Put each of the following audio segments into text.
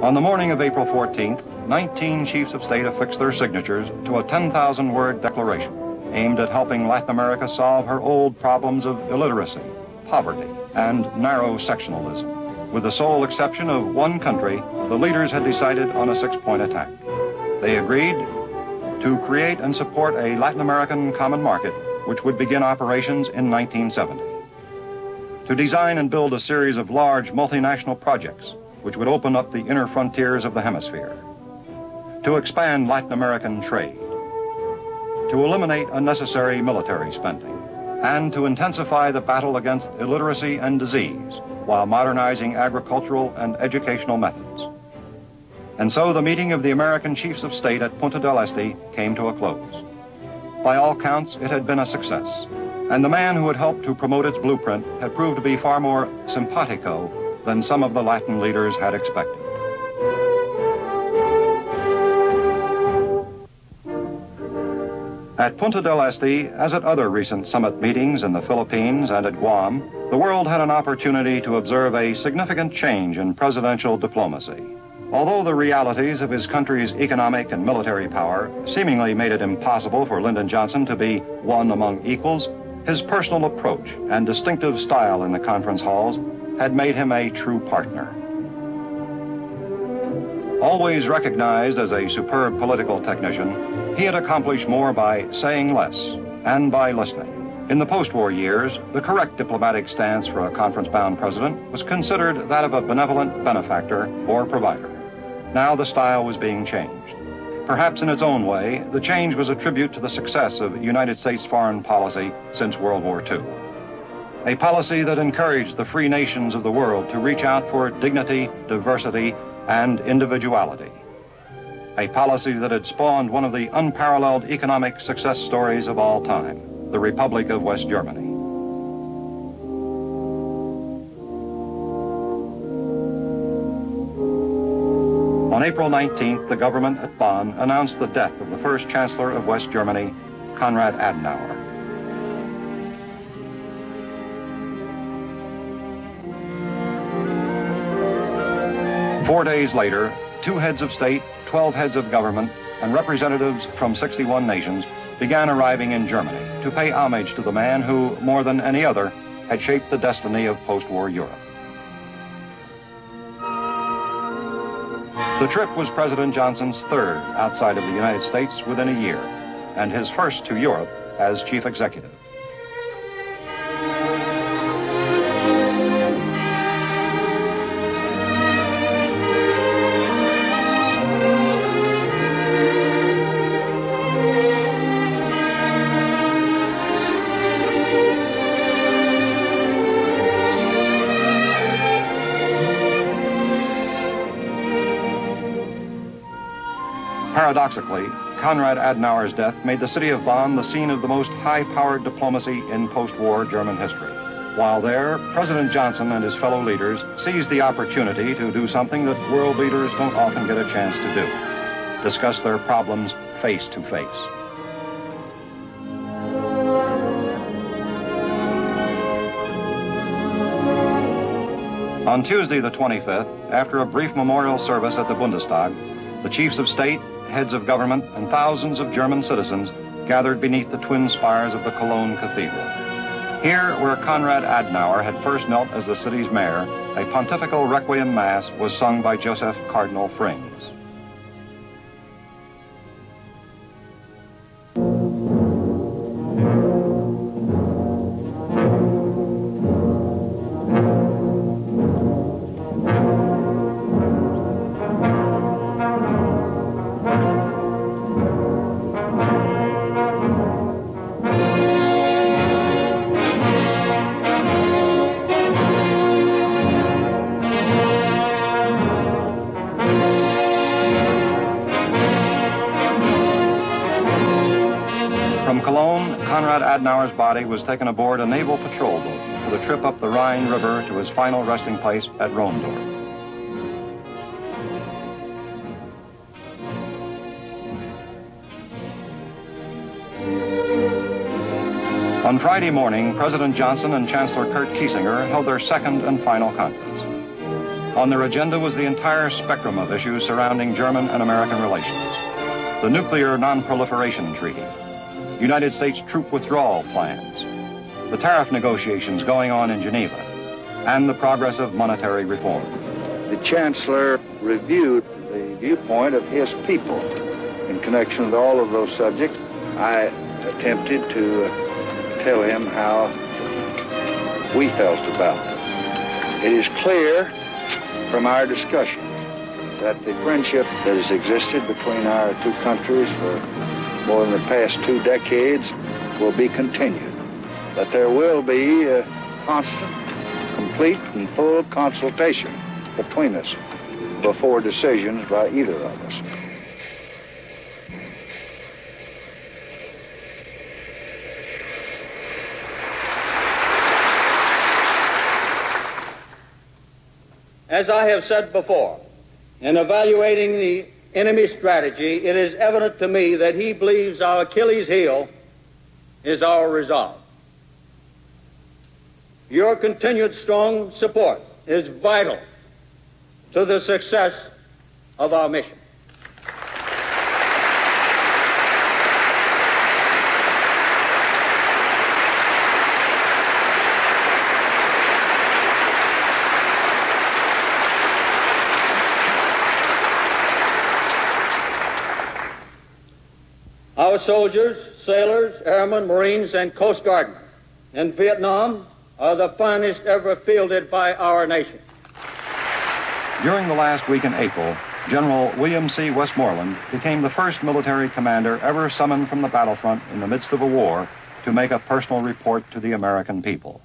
On the morning of April 14th, 19 chiefs of state affixed their signatures to a 10,000 word declaration aimed at helping Latin America solve her old problems of illiteracy, poverty, and narrow sectionalism. With the sole exception of one country, the leaders had decided on a six-point attack. They agreed to create and support a Latin American common market which would begin operations in 1970. To design and build a series of large multinational projects which would open up the inner frontiers of the hemisphere. To expand Latin American trade. To eliminate unnecessary military spending. And to intensify the battle against illiteracy and disease while modernizing agricultural and educational methods. And so the meeting of the American chiefs of state at Punta del Este came to a close. By all counts, it had been a success, and the man who had helped to promote its blueprint had proved to be far more simpatico than some of the Latin leaders had expected. At Punta del Este, as at other recent summit meetings in the Philippines and at Guam, the world had an opportunity to observe a significant change in presidential diplomacy. Although the realities of his country's economic and military power seemingly made it impossible for Lyndon Johnson to be one among equals, his personal approach and distinctive style in the conference halls had made him a true partner. Always recognized as a superb political technician, he had accomplished more by saying less and by listening. In the post-war years, the correct diplomatic stance for a conference-bound president was considered that of a benevolent benefactor or provider. Now the style was being changed. Perhaps in its own way, the change was a tribute to the success of United States foreign policy since World War II. A policy that encouraged the free nations of the world to reach out for dignity, diversity, and individuality. A policy that had spawned one of the unparalleled economic success stories of all time, the Republic of West Germany. On April 19th, the government at Bonn announced the death of the first Chancellor of West Germany, Konrad Adenauer. Four days later, two heads of state, 12 heads of government, and representatives from 61 nations began arriving in Germany to pay homage to the man who, more than any other, had shaped the destiny of post-war Europe. The trip was President Johnson's third outside of the United States within a year, and his first to Europe as chief executive. Paradoxically, Konrad Adenauer's death made the city of Bonn the scene of the most high-powered diplomacy in post-war German history. While there, President Johnson and his fellow leaders seized the opportunity to do something that world leaders don't often get a chance to do. Discuss their problems face to face. On Tuesday the 25th, after a brief memorial service at the Bundestag, the chiefs of state, heads of government, and thousands of German citizens gathered beneath the twin spires of the Cologne Cathedral. Here, where Konrad Adenauer had first knelt as the city's mayor, a pontifical requiem mass was sung by Joseph Cardinal Frings. Konrad Adenauer's body was taken aboard a naval patrol boat for the trip up the Rhine River to his final resting place at Rhondorf. On Friday morning, President Johnson and Chancellor Kurt Kiesinger held their second and final conference. On their agenda was the entire spectrum of issues surrounding German and American relations. The Nuclear Non-Proliferation Treaty, United States troop withdrawal plans, the tariff negotiations going on in Geneva, and the progress of monetary reform. The Chancellor reviewed the viewpoint of his people in connection with all of those subjects. I attempted to uh, tell him how we felt about them. It is clear from our discussion that the friendship that has existed between our two countries for more than the past two decades will be continued, But there will be a constant, complete, and full consultation between us before decisions by either of us. As I have said before, in evaluating the enemy strategy, it is evident to me that he believes our Achilles heel is our resolve. Your continued strong support is vital to the success of our mission. Our soldiers, sailors, airmen, Marines, and Coast Guardmen in Vietnam are the finest ever fielded by our nation. During the last week in April, General William C. Westmoreland became the first military commander ever summoned from the battlefront in the midst of a war to make a personal report to the American people.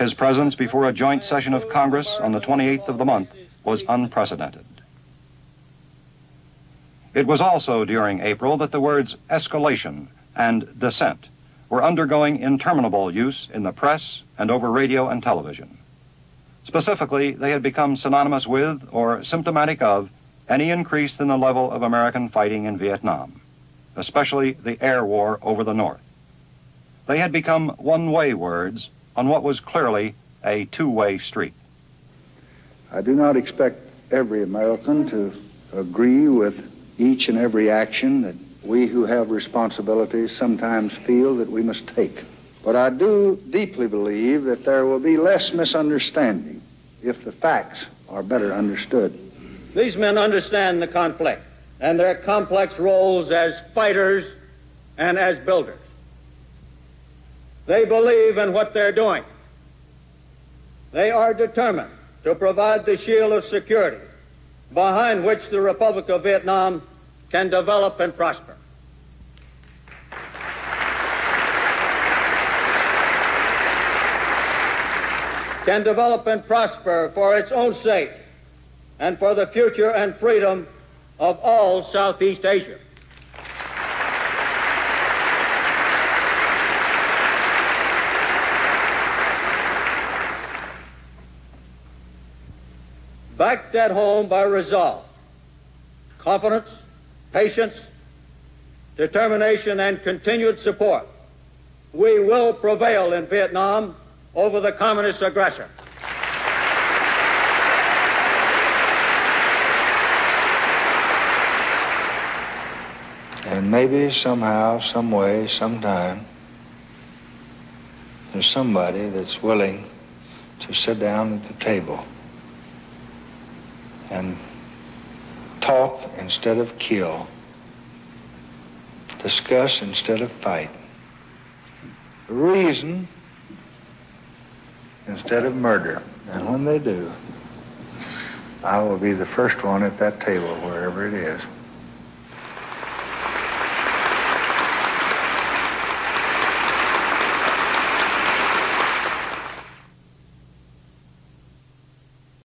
His presence before a joint session of Congress on the 28th of the month was unprecedented. It was also during April that the words escalation and descent were undergoing interminable use in the press and over radio and television. Specifically, they had become synonymous with or symptomatic of any increase in the level of American fighting in Vietnam, especially the air war over the North. They had become one-way words on what was clearly a two-way street. I do not expect every American to agree with each and every action that we who have responsibilities sometimes feel that we must take. But I do deeply believe that there will be less misunderstanding if the facts are better understood. These men understand the conflict and their complex roles as fighters and as builders. They believe in what they're doing. They are determined to provide the shield of security behind which the Republic of Vietnam can develop and prosper. Can develop and prosper for its own sake and for the future and freedom of all Southeast Asia. backed at home by resolve, confidence, patience, determination, and continued support, we will prevail in Vietnam over the communist aggressor. And maybe somehow, some way, sometime, there's somebody that's willing to sit down at the table and talk instead of kill, discuss instead of fight, reason instead of murder. And when they do, I will be the first one at that table, wherever it is.